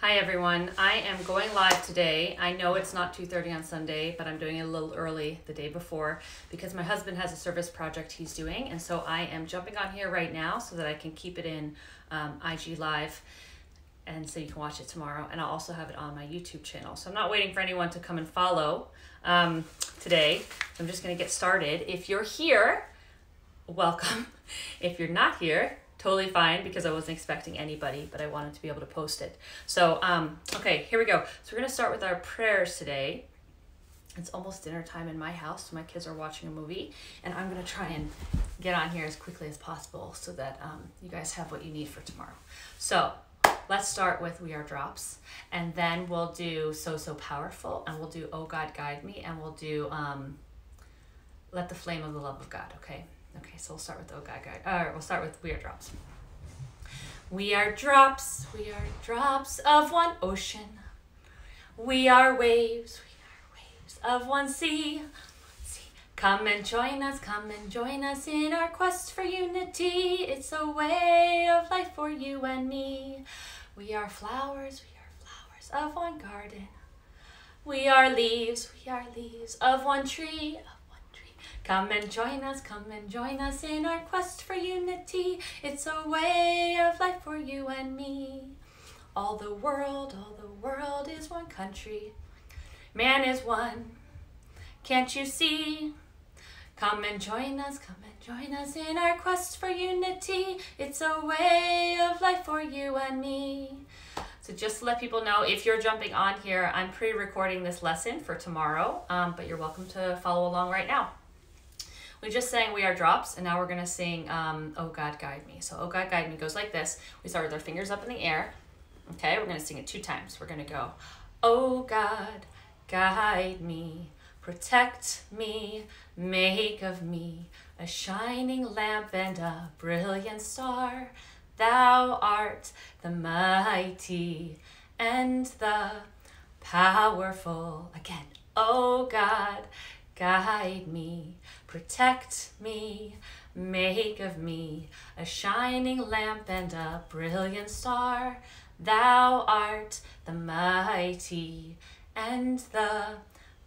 Hi everyone. I am going live today. I know it's not 2:30 on Sunday, but I'm doing it a little early the day before because my husband has a service project he's doing, and so I am jumping on here right now so that I can keep it in um, IG live, and so you can watch it tomorrow. And I'll also have it on my YouTube channel. So I'm not waiting for anyone to come and follow um, today. I'm just going to get started. If you're here, welcome. If you're not here, totally fine because I wasn't expecting anybody, but I wanted to be able to post it. So, um, okay, here we go. So we're going to start with our prayers today. It's almost dinner time in my house. So my kids are watching a movie, and I'm going to try and get on here as quickly as possible so that um, you guys have what you need for tomorrow. So, let's start with We Are Drops, and then we'll do So So Powerful, and we'll do Oh God Guide Me, and we'll do um, Let the Flame of the Love of God, okay? Okay, so we'll start with Oh God Guide. All right, we'll start with We Are Drops. We are drops, we are drops of one ocean. We are waves, we are waves of one sea. Come and join us, come and join us in our quest for unity. It's a way of life for you and me. We are flowers, we are flowers of one garden. We are leaves, we are leaves one of one tree. Come and join us, come and join us in our quest for unity. It's a way of life for you and me. All the world, all the world is one country. Man is one. Can't you see? Come and join us, come and join us in our quest for unity. It's a way of life for you and me. So just to let people know, if you're jumping on here, I'm pre-recording this lesson for tomorrow, um, but you're welcome to follow along right now. We just sang We Are Drops, and now we're going to sing um, Oh God Guide Me. So Oh God Guide Me goes like this. We start with our fingers up in the air. Okay, we're going to sing it two times. We're going to go, Oh God, guide me. Protect me, make of me a shining lamp and a brilliant star. Thou art the mighty and the powerful. Again, oh God, guide me, protect me, make of me a shining lamp and a brilliant star. Thou art the mighty and the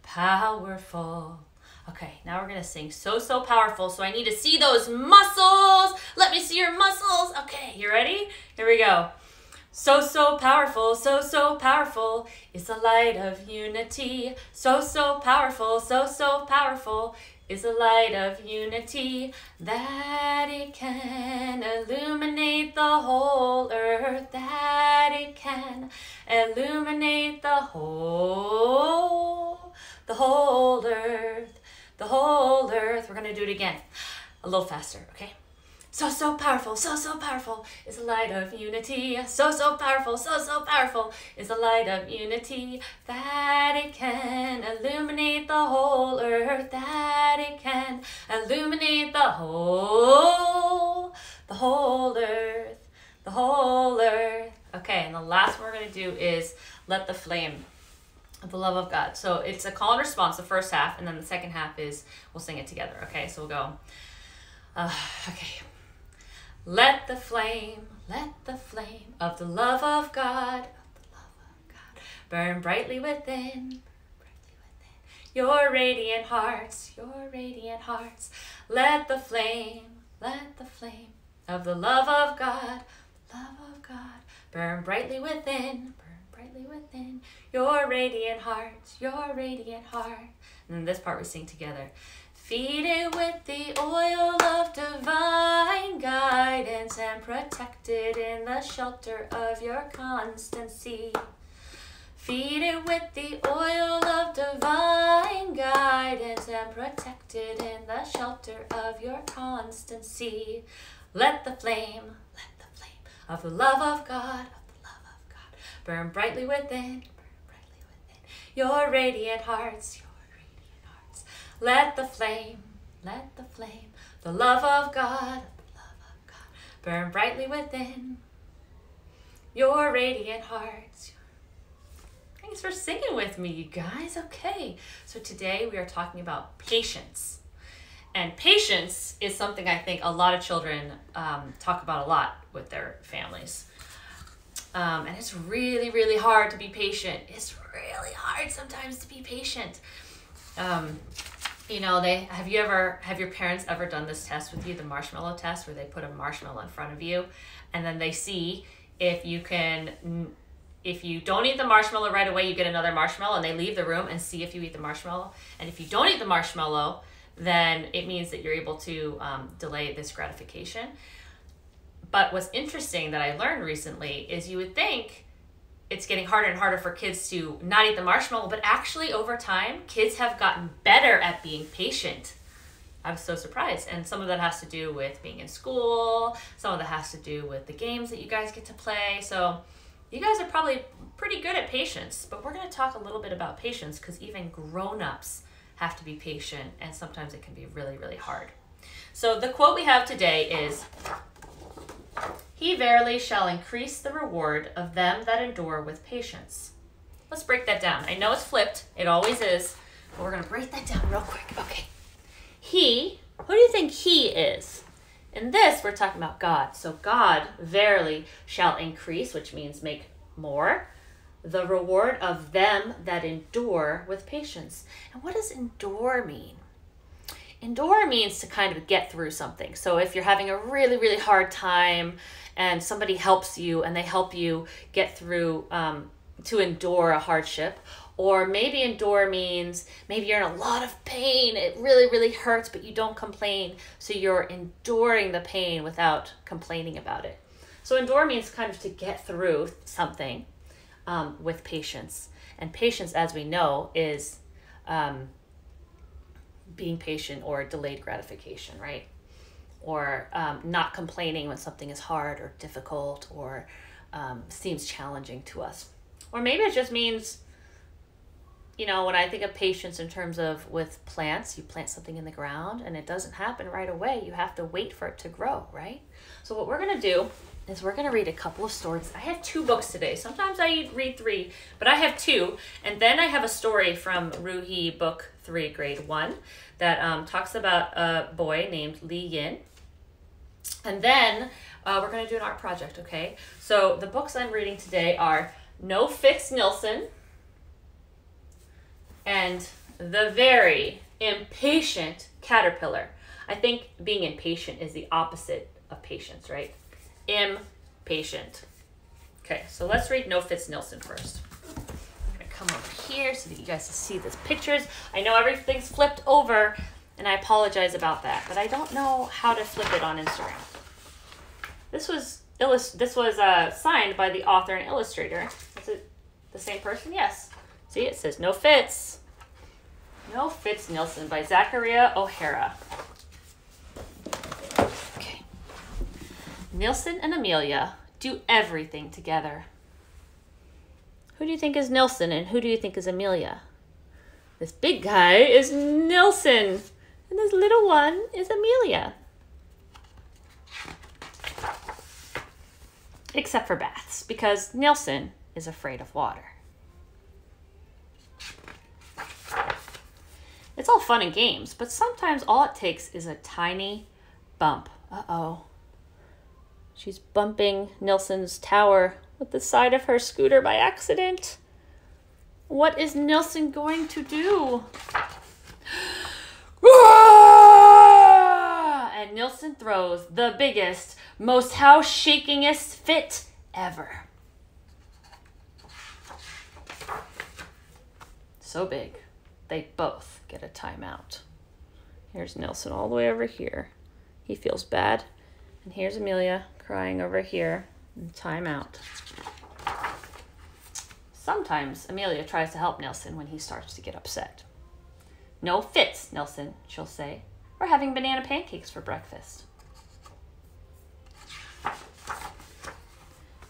powerful. Okay, now we're gonna sing so, so powerful. So I need to see those muscles. Let me see your muscles. Okay, you ready? Here we go. So, so powerful, so, so powerful is the light of unity. So, so powerful, so, so powerful is the light of unity that it can illuminate the whole earth, that it can illuminate the whole, the whole earth, the whole earth. We're gonna do it again, a little faster, okay? So, so powerful, so, so powerful is the light of unity. So, so powerful, so, so powerful is the light of unity that it can illuminate the whole earth, that it can illuminate the whole, the whole earth, the whole earth. Okay, and the last one we're to do is let the flame of the love of God. So it's a call and response, the first half, and then the second half is we'll sing it together. Okay, so we'll go. Uh, okay. Let the flame, let the flame of the love of God, of the love of God, burn brightly within, your radiant hearts, your radiant hearts. Let the flame, let the flame of the love of God, love of God, burn brightly within, burn brightly within your radiant hearts, your radiant heart. And this part we sing together. Feed it with the oil of divine guidance and protect it in the shelter of your constancy. Feed it with the oil of divine guidance and protect it in the shelter of your constancy. Let the flame, let the flame of the love of God, of the love of God, burn brightly within, burn brightly within your radiant hearts, your radiant hearts. Let the flame, let the flame, the love of God, the love of God, burn brightly within your radiant hearts. Thanks for singing with me, you guys. Okay, so today we are talking about patience. And patience is something I think a lot of children um, talk about a lot with their families. Um, and it's really, really hard to be patient. It's really hard sometimes to be patient. Um, you know, they have you ever have your parents ever done this test with you, the marshmallow test, where they put a marshmallow in front of you, and then they see if you can if you don't eat the marshmallow right away, you get another marshmallow, and they leave the room and see if you eat the marshmallow. And if you don't eat the marshmallow, then it means that you're able to um, delay this gratification. But what's interesting that I learned recently is you would think it's getting harder and harder for kids to not eat the marshmallow, but actually over time, kids have gotten better at being patient. I'm so surprised. And some of that has to do with being in school, some of that has to do with the games that you guys get to play. So you guys are probably pretty good at patience, but we're going to talk a little bit about patience because even grown ups have to be patient, and sometimes it can be really, really hard. So the quote we have today is He verily shall increase the reward of them that endure with patience. Let's break that down. I know it's flipped, it always is, but we're going to break that down real quick. Okay. He, who do you think He is? In this, we're talking about God. So God verily shall increase, which means make more, the reward of them that endure with patience. And what does endure mean? Endure means to kind of get through something. So if you're having a really, really hard time and somebody helps you and they help you get through um, to endure a hardship, or maybe endure means maybe you're in a lot of pain. It really, really hurts, but you don't complain. So you're enduring the pain without complaining about it. So endure means kind of to get through something um, with patience. And patience, as we know, is um, being patient or delayed gratification, right? Or um, not complaining when something is hard or difficult or um, seems challenging to us. Or maybe it just means you know, when I think of patience in terms of with plants, you plant something in the ground and it doesn't happen right away. You have to wait for it to grow, right? So, what we're going to do is we're going to read a couple of stories. I have two books today. Sometimes I read three, but I have two. And then I have a story from Ruhi Book 3, Grade 1, that um, talks about a boy named Li Yin. And then uh, we're going to do an art project, okay? So, the books I'm reading today are No Fits Nilson and the very impatient caterpillar. I think being impatient is the opposite of patience, right? Impatient. Okay, so let's read No Fits Nilson first. I'm gonna come over here so that you guys can see these pictures. I know everything's flipped over, and I apologize about that, but I don't know how to flip it on Instagram. This was illust- this was uh, signed by the author and illustrator. Is it the same person? Yes. See, it says No Fits. No Fits Nilson by Zachariah OHora. Okay. Nilson and Amelia do everything together. Who do you think is Nilson and who do you think is Amelia? This big guy is Nilson, and this little one is Amelia. Except for baths, because Nilson is afraid of water. It's all fun and games, but sometimes all it takes is a tiny bump. Uh oh. She's bumping Nilson's tower with the side of her scooter by accident. What is Nilson going to do? Ah! and Nilson throws the biggest, most house shakingest fit ever. So big, they both get a timeout. Here's Nilson all the way over here. He feels bad. And here's Amelia crying over here. Timeout. Sometimes Amelia tries to help Nilson when he starts to get upset. No fits, Nelson, she'll say. We're having banana pancakes for breakfast.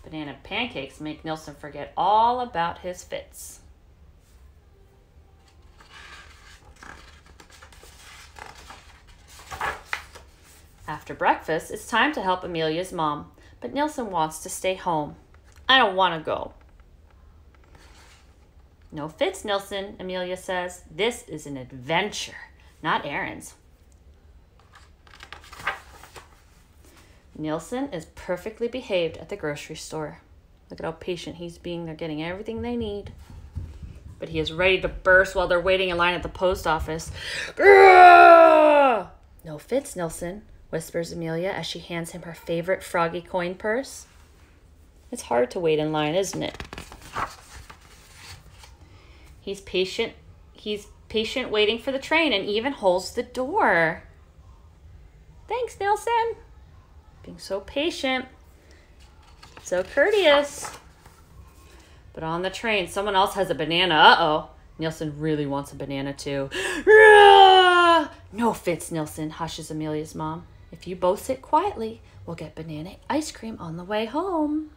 Banana pancakes make Nelson forget all about his fits. After breakfast, it's time to help Amelia's mom, but Nelson wants to stay home. I don't want to go. No fits, Nilson, Amelia says. This is an adventure, not errands. Nilson is perfectly behaved at the grocery store. Look at how patient he's being. They're getting everything they need. But he is ready to burst while they're waiting in line at the post office. No fits, Nilson, whispers Amelia as she hands him her favorite froggy coin purse. It's hard to wait in line, isn't it? He's patient. He's patient waiting for the train and even holds the door. Thanks, Nilson. Being so patient. So courteous. But on the train, someone else has a banana. Uh oh. Nielsen really wants a banana too. no fits, Nielsen, hushes Amelia's mom. If you both sit quietly, we'll get banana ice cream on the way home.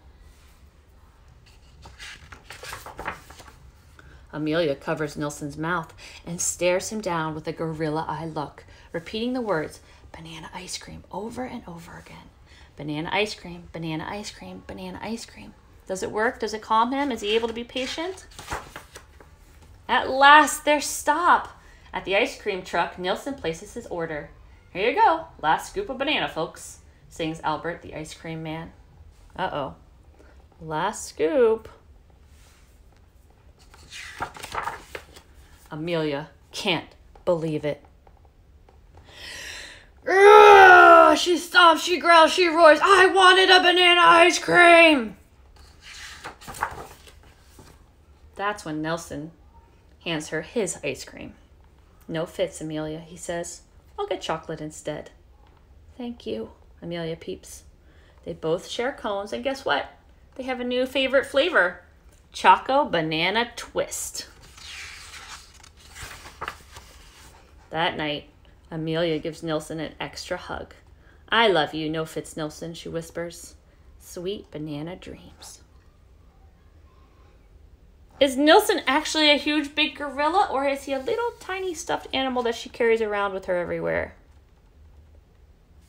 Amelia covers Nilson's mouth and stares him down with a gorilla eye look, repeating the words banana ice cream over and over again. Banana ice cream, banana ice cream, banana ice cream. Does it work? Does it calm him? Is he able to be patient? At last, there's stop. At the ice cream truck, Nilson places his order. Here you go. Last scoop of banana, folks, sings Albert, the ice cream man. Uh oh. Last scoop. Amelia can't believe it. She stomps, she growls, she roars. I wanted a banana ice cream. That's when Nelson hands her his ice cream. No fits, Amelia, he says. I'll get chocolate instead. Thank you, Amelia peeps. They both share cones, and guess what? They have a new favorite flavor Choco Banana Twist. That night, Amelia gives Nilson an extra hug. I love you, no fits Nilson, she whispers. Sweet banana dreams. Is Nilson actually a huge big gorilla, or is he a little tiny stuffed animal that she carries around with her everywhere?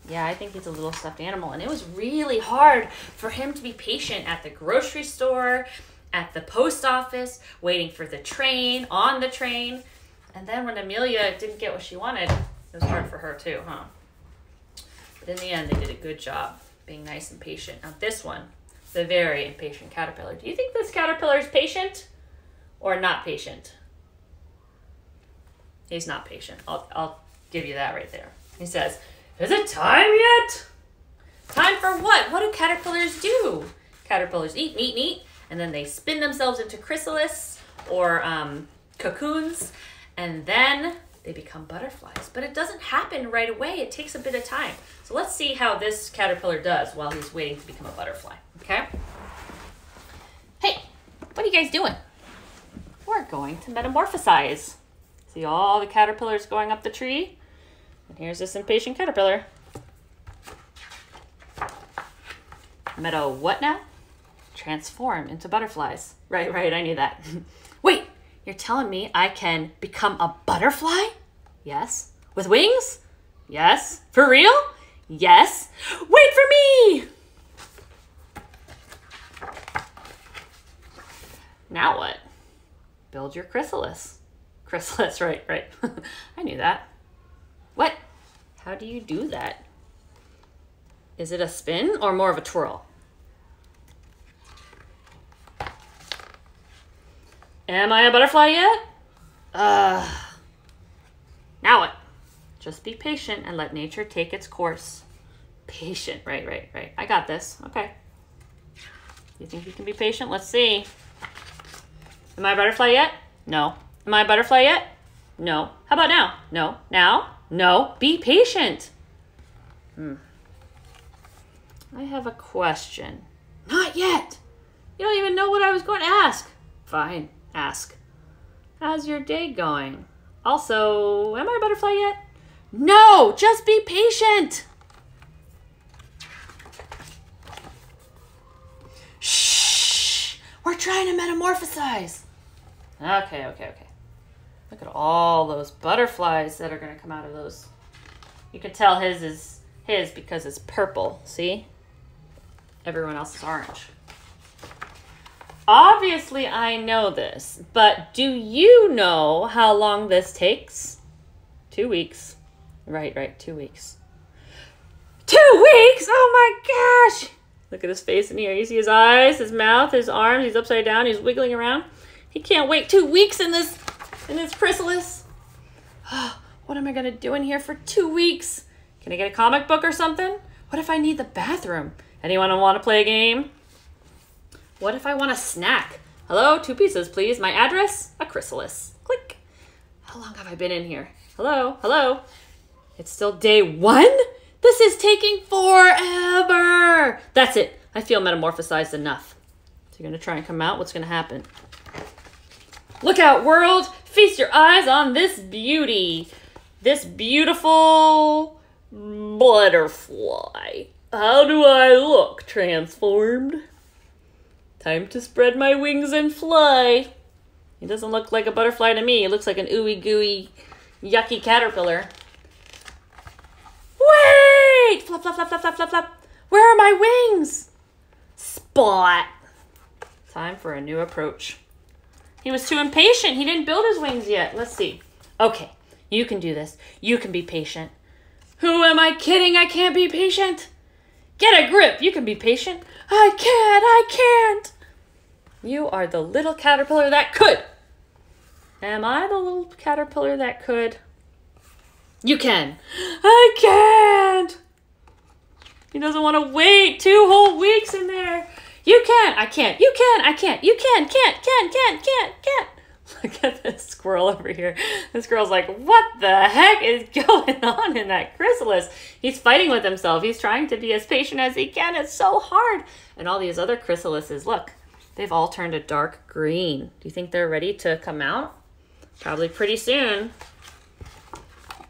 Yeah, I think he's a little stuffed animal. And it was really hard for him to be patient at the grocery store, at the post office, waiting for the train, on the train. And then when Amelia didn't get what she wanted, it was hard for her too, huh? But in the end, they did a good job being nice and patient. Now, this one, the very impatient caterpillar. Do you think this caterpillar is patient or not patient? He's not patient. I'll, I'll give you that right there. He says, Is it time yet? Time for what? What do caterpillars do? Caterpillars eat, eat, eat, and then they spin themselves into chrysalis or um, cocoons and then they become butterflies. But it doesn't happen right away. It takes a bit of time. So let's see how this caterpillar does while he's waiting to become a butterfly, okay? Hey, what are you guys doing? We're going to metamorphosize. See all the caterpillars going up the tree? And here's this impatient caterpillar. Meadow what now? Transform into butterflies. Right, right, I knew that. Wait, you're telling me I can become a butterfly? Yes. With wings? Yes. For real? Yes. Wait for me! Now what? Build your chrysalis. Chrysalis, right, right. I knew that. What? How do you do that? Is it a spin or more of a twirl? Am I a butterfly yet? Uh, now what? Just be patient and let nature take its course. Patient, right, right, right. I got this. Okay. You think you can be patient? Let's see. Am I a butterfly yet? No. Am I a butterfly yet? No. How about now? No. Now? No. Be patient. Hmm. I have a question. Not yet. You don't even know what I was going to ask. Fine ask, How's your day going? Also, am I a butterfly yet? No, just be patient. Shh, we're trying to metamorphosize. Okay, okay, okay. Look at all those butterflies that are going to come out of those. You can tell his is his because it's purple, see? Everyone else is orange. Obviously, I know this, but do you know how long this takes? Two weeks. Right, right, two weeks. Two weeks? Oh my gosh! Look at his face in here. You see his eyes, his mouth, his arms. He's upside down. He's wiggling around. He can't wait two weeks in this in this chrysalis. Ah, what am I gonna do in here for two weeks? Can I get a comic book or something? What if I need the bathroom? Anyone want to play a game? What if I want a snack? Hello, two pieces, please. My address? A chrysalis. Click. How long have I been in here? Hello, hello. It's still day one? This is taking forever. That's it. I feel metamorphosized enough. So you're to try and come out. What's to happen? Look out, world. Feast your eyes on this beauty. This beautiful butterfly. How do I look, transformed? Time to spread my wings and fly. He doesn't look like a butterfly to me. He looks like an ooey gooey, yucky caterpillar. Wait! Flap, flap, flap, flap, flap, flap, flap. Where are my wings? Spot. Time for a new approach. He was too impatient. He didn't build his wings yet. Let's see. Okay, you can do this. You can be patient. Who am I kidding? I can't be patient. Get a grip. You can be patient. I can't. I can't. You are the little caterpillar that could. Am I the little caterpillar that could? You can. I can't. He doesn't want to wait two whole weeks in there. You can. I can't. You can. I can't. You can. Can't. Can't. Can't. Can't. Can't. Look at this squirrel over here. This girl's like, what the heck is going on in that chrysalis? He's fighting with himself. He's trying to be as patient as he can. It's so hard. And all these other chrysalises, look, they've all turned a dark green. Do you think they're ready to come out? Probably pretty soon.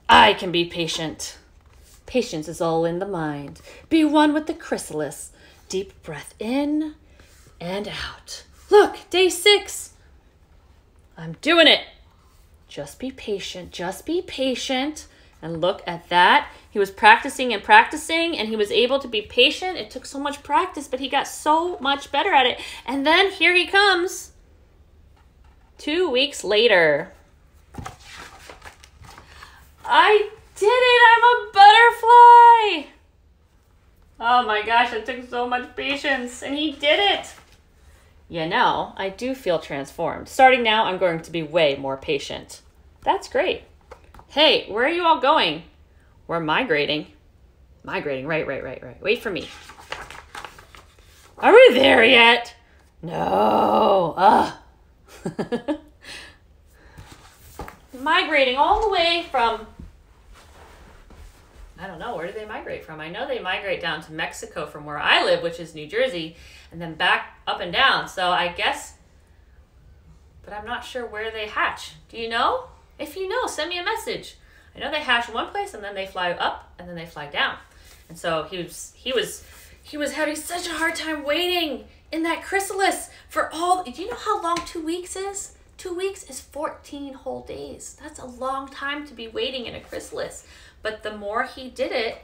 I can be patient. Patience is all in the mind. Be one with the chrysalis. Deep breath in and out. Look, day six. I'm doing it. Just be patient. Just be patient. And look at that. He was practicing and practicing, and he was able to be patient. It took so much practice, but he got so much better at it. And then here he comes. Two weeks later. I did it! I'm a butterfly! Oh my gosh, it took so much patience, and he did it! You know, I do feel transformed. Starting now, I'm going to be way more patient. That's great. Hey, where are you all going? We're migrating. Migrating, right, right, right, right. Wait for me. Are we there yet? No. Ugh. migrating all the way from I don't know, where do they migrate from? I know they migrate down to Mexico from where I live, which is New Jersey, and then back up and down. So I guess, but I'm not sure where they hatch. Do you know? If you know, send me a message. I know they hatch one place and then they fly up and then they fly down. And so he was he was he was having such a hard time waiting in that chrysalis for all do you know how long two weeks is? Two weeks is 14 whole days. That's a long time to be waiting in a chrysalis. But the more he did it,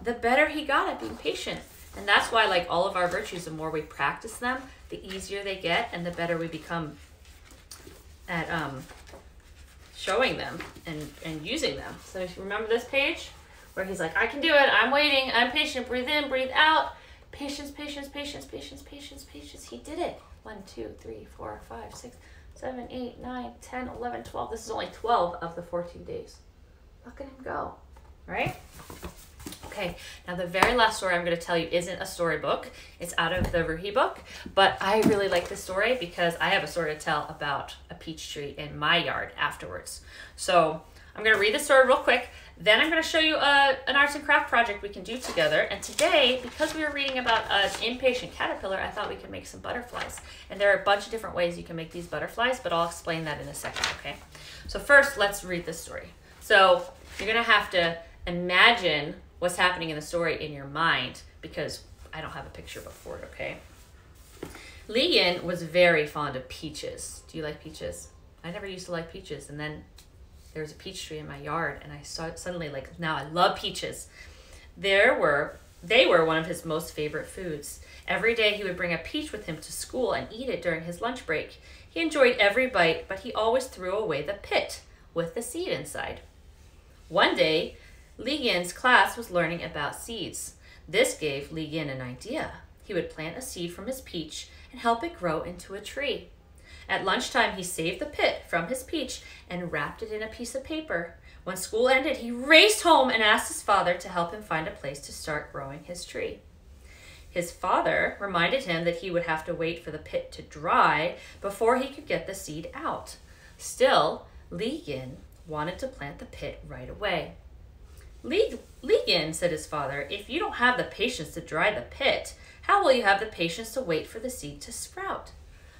the better he got at being patient. And that's why, like all of our virtues, the more we practice them, the easier they get, and the better we become at um, showing them and, and using them. So if you remember this page where he's like, I can do it, I'm waiting, I'm patient, breathe in, breathe out. Patience, patience, patience, patience, patience, patience. He did it. One, two, three, four, five, six, seven, eight, nine, ten, eleven, twelve. This is only 12 of the 14 days. Look at him go right? Okay, now the very last story I'm going to tell you isn't a storybook. It's out of the Ruhi book, but I really like this story because I have a story to tell about a peach tree in my yard afterwards. So I'm going to read the story real quick. Then I'm going to show you a, an arts and craft project we can do together. And today, because we were reading about an impatient caterpillar, I thought we could make some butterflies. And there are a bunch of different ways you can make these butterflies, but I'll explain that in a second, okay? So first, let's read this story. So you're going to have to imagine what's happening in the story in your mind because I don't have a picture before it, okay? Yin was very fond of peaches. Do you like peaches? I never used to like peaches, and then there was a peach tree in my yard, and I saw suddenly like now I love peaches. There were they were one of his most favorite foods. Every day he would bring a peach with him to school and eat it during his lunch break. He enjoyed every bite, but he always threw away the pit with the seed inside. One day, Li Yin's class was learning about seeds. This gave Li Yin an idea. he would plant a seed from his peach and help it grow into a tree. At lunchtime, he saved the pit from his peach and wrapped it in a piece of paper. When school ended, he raced home and asked his father to help him find a place to start growing his tree. His father reminded him that he would have to wait for the pit to dry before he could get the seed out. Still, Li Yin wanted to plant the pit right away. Li, Yin, said his father, if you don't have the patience to dry the pit, how will you have the patience to wait for the seed to sprout?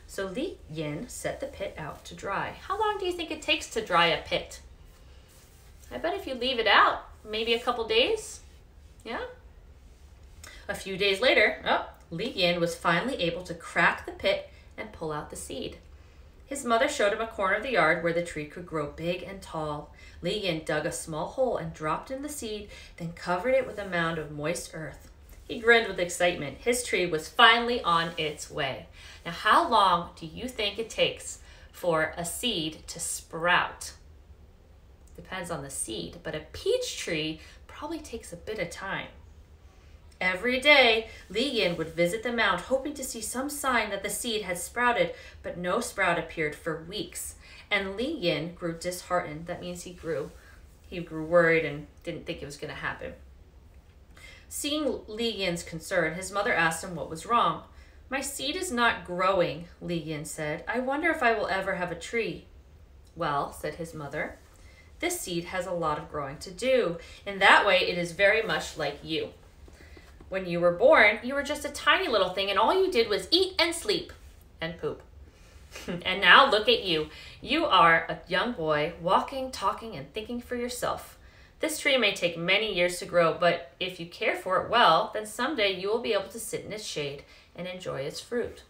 So Li Yin set the pit out to dry. How long do you think it takes to dry a pit? I bet if you leave it out, maybe a couple days. Yeah? A few days later, oh, Li Yin was finally able to crack the pit and pull out the seed. His mother showed him a corner of the yard where the tree could grow big and tall. Li Yin dug a small hole and dropped in the seed, then covered it with a mound of moist earth. He grinned with excitement. His tree was finally on its way. Now, how long do you think it takes for a seed to sprout? Depends on the seed, but a peach tree probably takes a bit of time. Every day, Li Yin would visit the mound, hoping to see some sign that the seed had sprouted, but no sprout appeared for weeks. And Li Yin grew disheartened. That means he grew, he grew worried and didn't think it was going to happen. Seeing Li Yin's concern, his mother asked him what was wrong. My seed is not growing, Li Yin said. I wonder if I will ever have a tree. Well, said his mother, this seed has a lot of growing to do. In that way, it is very much like you. When you were born, you were just a tiny little thing, and all you did was eat and sleep and poop. and now look at you. You are a young boy, walking, talking, and thinking for yourself. This tree may take many years to grow, but if you care for it well, then someday you will be able to sit in its shade and enjoy its fruit.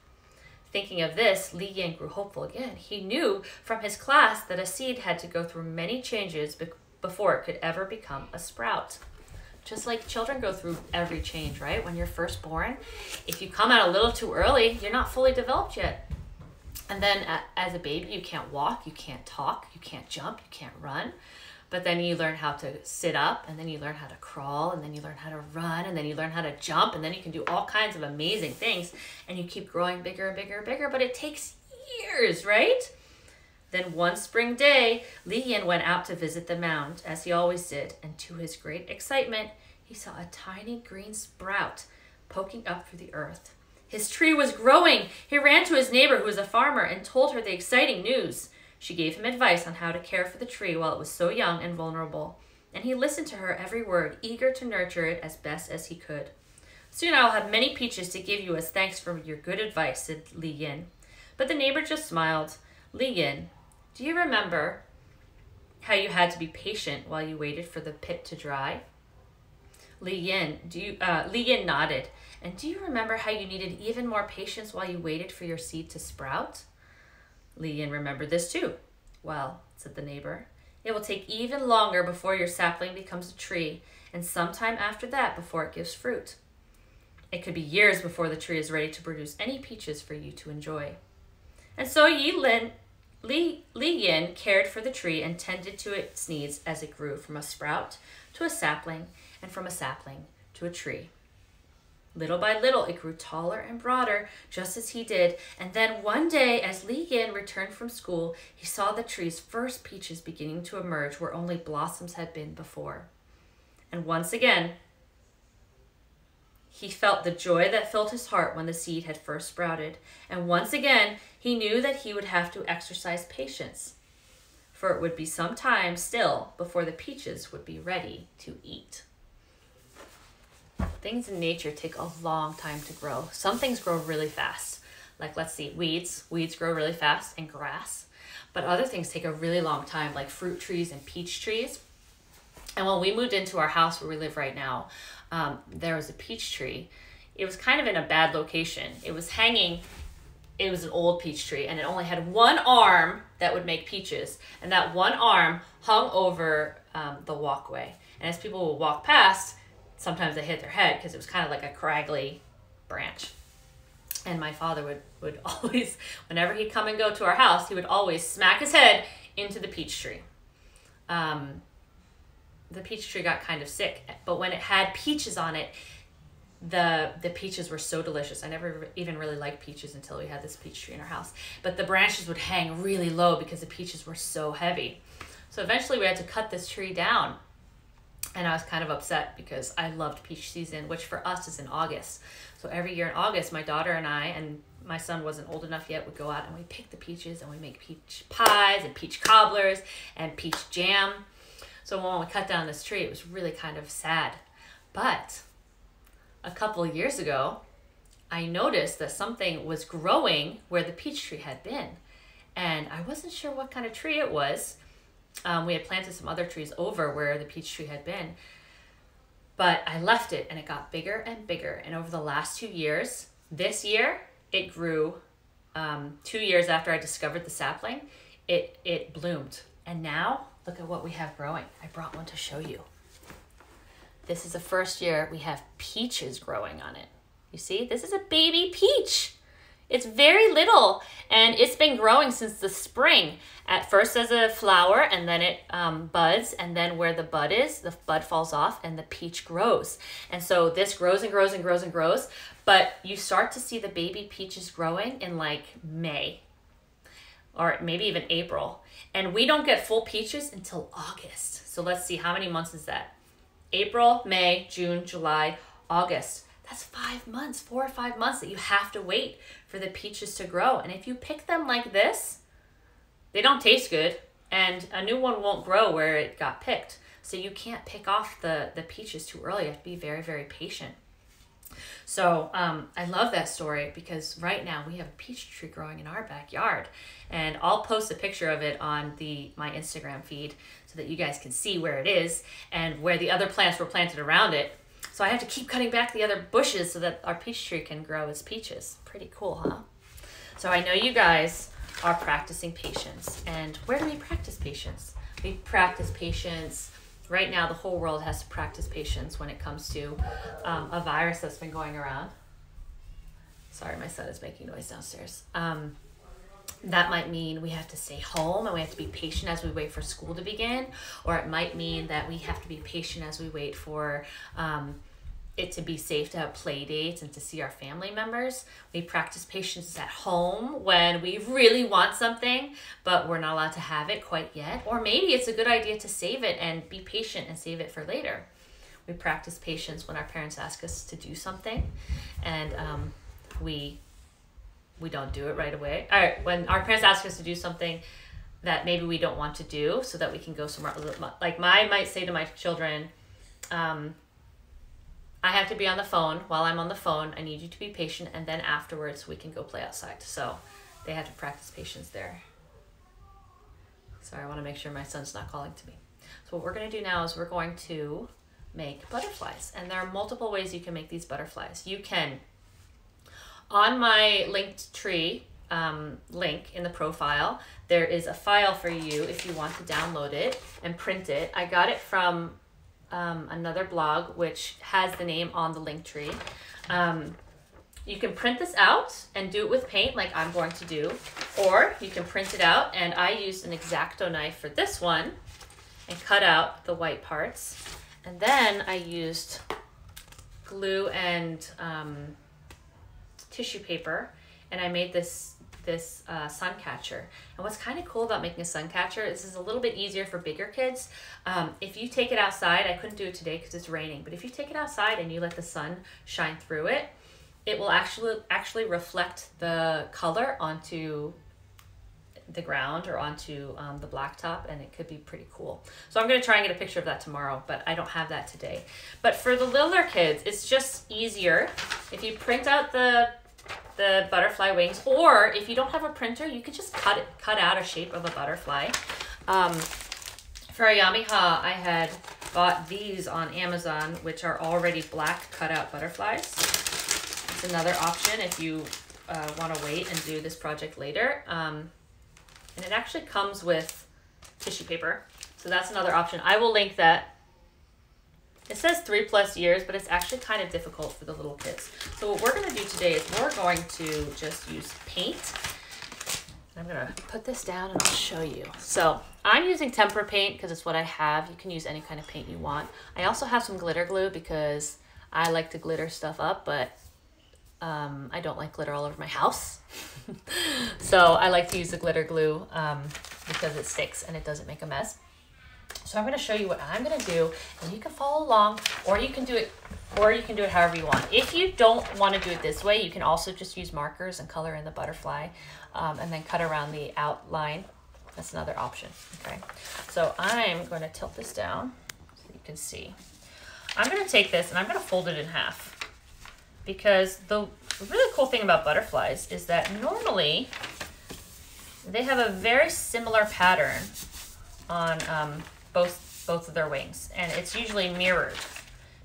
Thinking of this, Li Yin grew hopeful again. He knew from his class that a seed had to go through many changes before it could ever become a sprout just like children go through every change, right? When you're first born, if you come out a little too early, you're not fully developed yet. And then uh, as a baby, you can't walk, you can't talk, you can't jump, you can't run. But then you learn how to sit up, and then you learn how to crawl, and then you learn how to run, and then you learn how to jump, and then you can do all kinds of amazing things. And you keep growing bigger and bigger and bigger, but it takes years, right? Then one spring day, Li Yin went out to visit the mound, as he always did, and to his great excitement, he saw a tiny green sprout poking up through the earth. His tree was growing. He ran to his neighbor, who was a farmer, and told her the exciting news. She gave him advice on how to care for the tree while it was so young and vulnerable, and he listened to her every word, eager to nurture it as best as he could. Soon I will have many peaches to give you as thanks for your good advice, said Li Yin. But the neighbor just smiled. Li Yin, do you remember how you had to be patient while you waited for the pit to dry? Li Yin, do you, uh, Li Yin nodded. And do you remember how you needed even more patience while you waited for your seed to sprout? Li Yin remembered this too. Well, said the neighbor, it will take even longer before your sapling becomes a tree, and sometime after that before it gives fruit. It could be years before the tree is ready to produce any peaches for you to enjoy. And so Yi Lin Li, Li Yin cared for the tree and tended to its needs as it grew from a sprout to a sapling and from a sapling to a tree. Little by little, it grew taller and broader, just as he did. And then one day, as Li Yin returned from school, he saw the tree's first peaches beginning to emerge where only blossoms had been before. And once again, he felt the joy that filled his heart when the seed had first sprouted. And once again, he knew that he would have to exercise patience, for it would be some time still before the peaches would be ready to eat. Things in nature take a long time to grow. Some things grow really fast. Like, let's see, weeds. Weeds grow really fast, and grass. But other things take a really long time, like fruit trees and peach trees. And when we moved into our house where we live right now, um, there was a peach tree. It was kind of in a bad location. It was hanging, it was an old peach tree, and it only had one arm that would make peaches. And that one arm hung over um, the walkway. And as people would walk past, sometimes they hit their head because it was kind of like a craggly branch. And my father would, would always, whenever he'd come and go to our house, he would always smack his head into the peach tree. Um, the peach tree got kind of sick, but when it had peaches on it, the the peaches were so delicious. I never even really liked peaches until we had this peach tree in our house. But the branches would hang really low because the peaches were so heavy. So eventually we had to cut this tree down. And I was kind of upset because I loved peach season, which for us is in August. So every year in August, my daughter and I, and my son wasn't old enough yet, would go out and we pick the peaches and we make peach pies and peach cobblers and peach jam. So when we cut down this tree, it was really kind of sad. But a couple years ago, I noticed that something was growing where the peach tree had been. And I wasn't sure what kind of tree it was. Um, we had planted some other trees over where the peach tree had been. But I left it and it got bigger and bigger. And over the last two years, this year, it grew. Um, two years after I discovered the sapling, it, it bloomed. And now, look at what we have growing. I brought one to show you. This is the first year we have peaches growing on it. You see, this is a baby peach. It's very little and it's been growing since the spring. At first as a flower and then it um, buds and then where the bud is, the bud falls off and the peach grows. And so this grows and grows and grows and grows, but you start to see the baby peaches growing in like May or maybe even April. And we don't get full peaches until August. So let's see, how many months is that? April, May, June, July, August. That's five months, four or five months that you have to wait for the peaches to grow. And if you pick them like this, they don't taste good and a new one won't grow where it got picked. So you can't pick off the, the peaches too early. You have to be very, very patient. So um, I love that story because right now we have a peach tree growing in our backyard, and I'll post a picture of it on the my Instagram feed so that you guys can see where it is and where the other plants were planted around it. So I have to keep cutting back the other bushes so that our peach tree can grow its peaches. Pretty cool, huh? So I know you guys are practicing patience, and where do we practice patience? We practice patience right now the whole world has to practice patience when it comes to um, a virus that's been going around. Sorry, my son is making noise downstairs. Um, that might mean we have to stay home and we have to be patient as we wait for school to begin, or it might mean that we have to be patient as we wait for um, it to be safe to have play dates and to see our family members. We practice patience at home when we really want something, but we're not allowed to have it quite yet. Or maybe it's a good idea to save it and be patient and save it for later. We practice patience when our parents ask us to do something and um, we we don't do it right away. All right, when our parents ask us to do something that maybe we don't want to do so that we can go somewhere like my might say to my children um, I have to be on the phone. While I'm on the phone, I need you to be patient, and then afterwards we can go play outside. So they have to practice patience there. Sorry, I want to make sure my son's not calling to me. So what we're going to do now is we're going to make butterflies. And there are multiple ways you can make these butterflies. You can, on my Linktree um, link in the profile, there is a file for you if you want to download it and print it. I got it from um, another blog which has the name on the Linktree. Um, you can print this out and do it with paint like I'm going to do, or you can print it out and I used an X-Acto knife for this one and cut out the white parts. And then I used glue and um, tissue paper and I made this this uh, sun catcher. And what's kind of cool about making a sun catcher, this is a little bit easier for bigger kids. Um, if you take it outside, I couldn't do it today because it's raining, but if you take it outside and you let the sun shine through it, it will actually actually reflect the color onto the ground or onto um, the blacktop and it could be pretty cool. So I'm going to try and get a picture of that tomorrow, but I don't have that today. But for the littler kids, it's just easier if you print out the the butterfly wings, or if you don't have a printer, you could just cut it, cut out a shape of a butterfly. Um, for Ayyám-i-Há, I had bought these on Amazon, which are already black cut out butterflies. It's another option if you uh, want to wait and do this project later. Um, and it actually comes with tissue paper. So that's another option. I will link that it says three plus years, but it's actually kind of difficult for the little kids. So what we're going to do today is we're going to just use paint. I'm to put this down and I'll show you. So I'm using tempera paint because it's what I have. You can use any kind of paint you want. I also have some glitter glue because I like to glitter stuff up, but um, I don't like glitter all over my house. so I like to use the glitter glue um, because it sticks and it doesn't make a mess. So I'm going to show you what I'm going to do and you can follow along or you can do it or you can do it however you want. If you don't want to do it this way, you can also just use markers and color in the butterfly um, and then cut around the outline. That's another option, okay? So I'm going to tilt this down so you can see. I'm going to take this and I'm going to fold it in half because the really cool thing about butterflies is that normally they have a very similar pattern on um, both both of their wings and it's usually mirrored.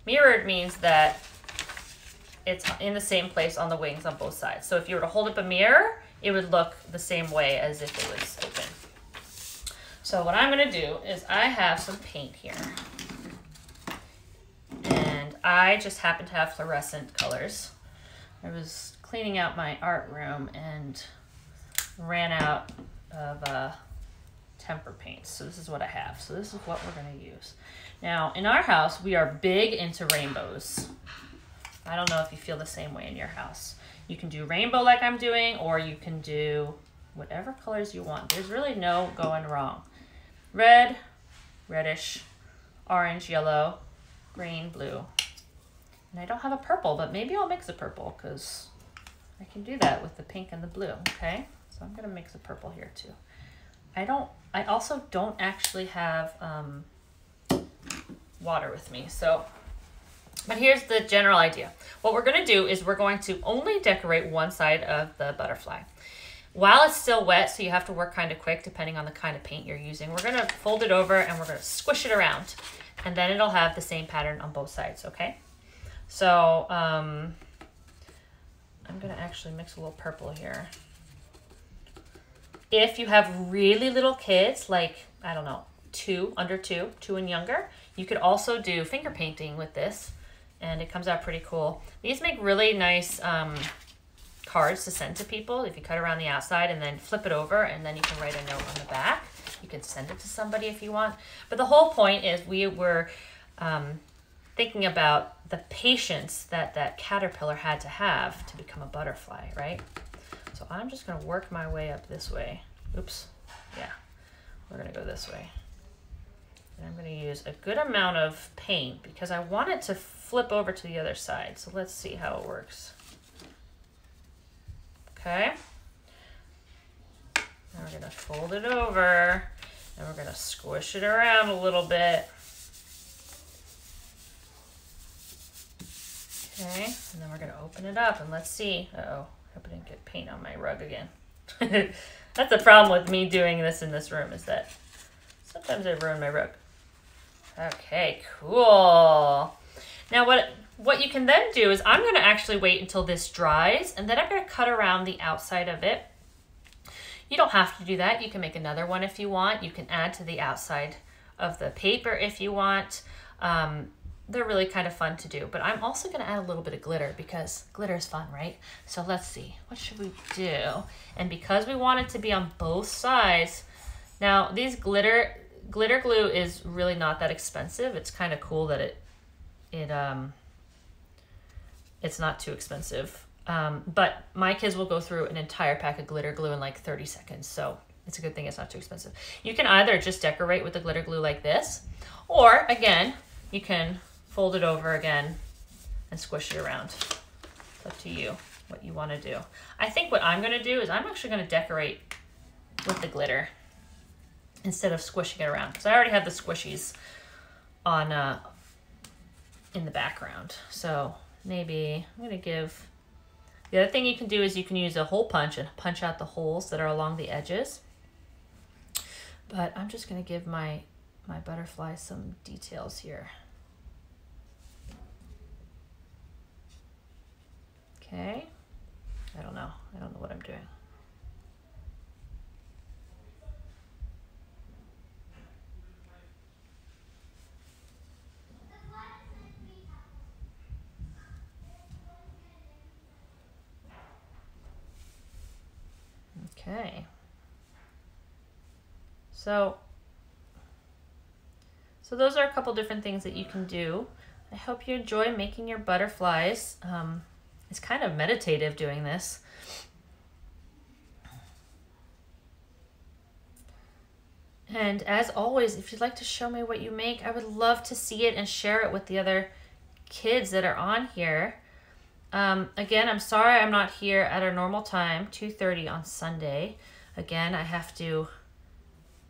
Mirrored means that it's in the same place on the wings on both sides. So if you were to hold up a mirror, it would look the same way as if it was open. So what I'm gonna do is I have some paint here. And I just happen to have fluorescent colors. I was cleaning out my art room and ran out of uh, tempera paints. So this is what I have. So this is what we're gonna use. Now in our house, we are big into rainbows. I don't know if you feel the same way in your house. You can do rainbow like I'm doing, or you can do whatever colors you want. There's really no going wrong. Red, reddish, orange, yellow, green, blue. And I don't have a purple, but maybe I'll mix a purple because I can do that with the pink and the blue, okay? So I'm gonna mix a purple here too. I don't, I also don't actually have um, water with me, so, but here's the general idea. What we're gonna do is we're going to only decorate one side of the butterfly. While it's still wet, so you have to work kind of quick depending on the kind of paint you're using, we're gonna fold it over and we're gonna squish it around and then it'll have the same pattern on both sides, okay? So, um, I'm gonna actually mix a little purple here. If you have really little kids, like, I don't know, two, under two, two and younger, you could also do finger painting with this and it comes out pretty cool. These make really nice um, cards to send to people if you cut around the outside and then flip it over and then you can write a note on the back. You can send it to somebody if you want. But the whole point is we were um, thinking about the patience that that caterpillar had to have to become a butterfly, right? So I'm just going to work my way up this way. Oops. Yeah. We're going to go this way. And I'm going to use a good amount of paint because I want it to flip over to the other side. So let's see how it works. Okay. Now we're going to fold it over and we're going to squish it around a little bit. Okay, and then we're going to open it up and let's see. Uh oh hope I didn't get paint on my rug again. That's the problem with me doing this in this room is that sometimes I ruin my rug. Okay, cool. Now what what you can then do is I'm going to actually wait until this dries and then I'm going to cut around the outside of it. You don't have to do that. You can make another one if you want. You can add to the outside of the paper if you want. Um, they're really kind of fun to do. But I'm also going to add a little bit of glitter because glitter is fun, right? So let's see. What should we do? And because we want it to be on both sides, now these glitter glitter glue is really not that expensive. It's kind of cool that it it um it's not too expensive. Um, but my kids will go through an entire pack of glitter glue in like 30 seconds. So it's a good thing it's not too expensive. You can either just decorate with the glitter glue like this, or again, you can fold it over again and squish it around. It's up to you what you want to do. I think what I'm going to do is I'm actually going to decorate with the glitter instead of squishing it around because I already have the squishies on uh, in the background. So maybe I'm going to give... The other thing you can do is you can use a hole punch and punch out the holes that are along the edges. But I'm just going to give my, my butterfly some details here. Okay. I don't know. I don't know what I'm doing. Okay. So, so those are a couple different things that you can do I hope you enjoy making your butterflies. Um, it's kind of meditative doing this. And as always, if you'd like to show me what you make, I would love to see it and share it with the other kids that are on here. Um, again, I'm sorry I'm not here at our normal time, 2.30 on Sunday. Again, I have to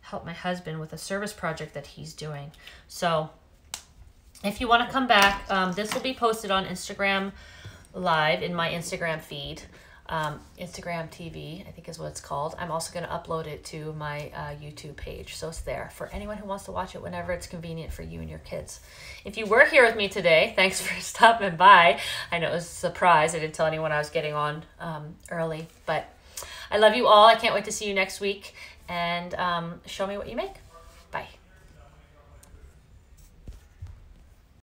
help my husband with a service project that he's doing. So if you want to come back, um, this will be posted on Instagram Live in my Instagram feed um, Instagram TV, I think is what it's called. I'm also going to upload it to my uh, YouTube page. So it's there for anyone who wants to watch it whenever it's convenient for you and your kids. If you were here with me today, thanks for stopping by. I know it was a surprise. I didn't tell anyone I was getting on um, early, but I love you all. I can't wait to see you next week and um, show me what you make.